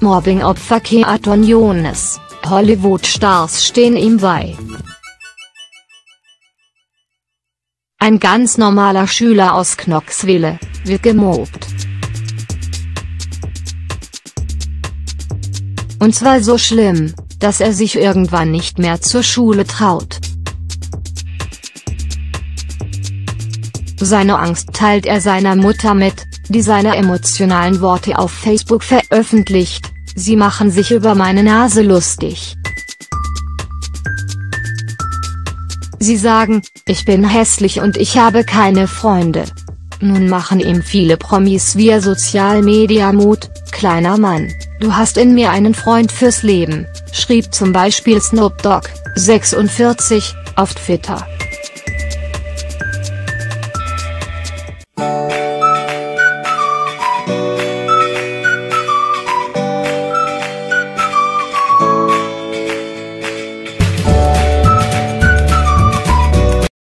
Mobbing-Opfer Keaton Jonas, Hollywood-Stars stehen ihm bei. Ein ganz normaler Schüler aus Knoxville, wird gemobbt. Und zwar so schlimm, dass er sich irgendwann nicht mehr zur Schule traut. Seine Angst teilt er seiner Mutter mit, die seine emotionalen Worte auf Facebook veröffentlicht, sie machen sich über meine Nase lustig. Sie sagen, ich bin hässlich und ich habe keine Freunde. Nun machen ihm viele Promis via Sozialmedia Mut, kleiner Mann, du hast in mir einen Freund fürs Leben, schrieb zum Beispiel Snoop Dogg, 46, auf Twitter.